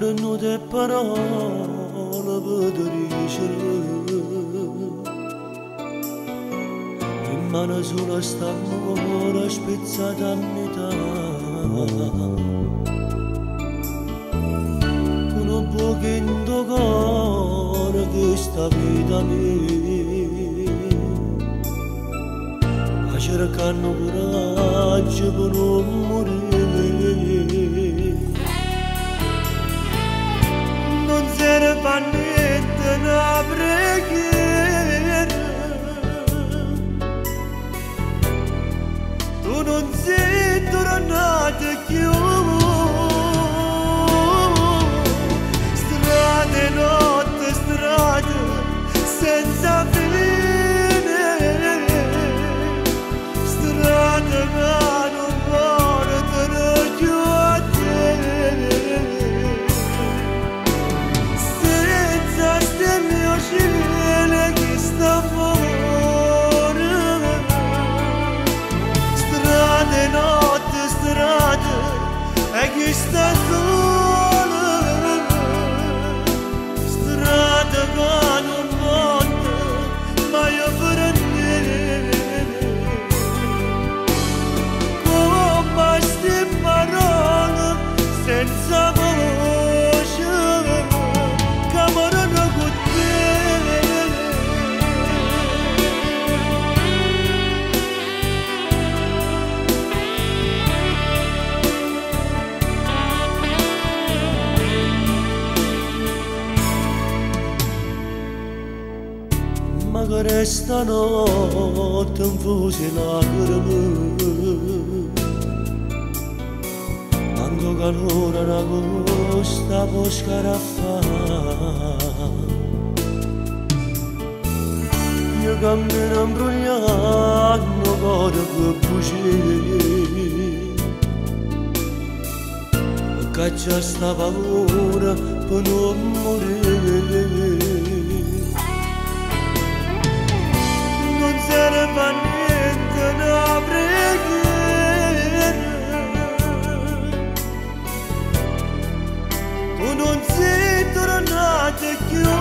turno de parole vedrigere e mano sulla stamora spezzata a metà un pochino cuore che sta vita mia cercando coraggio per non morire Und sie estás longe. Ma che resta notte infusi lacrime. Manco calore una costa può scaraffare io cammino imbrogliando cuore che bugie caccia sta paura per non morire uno zitro na te kyo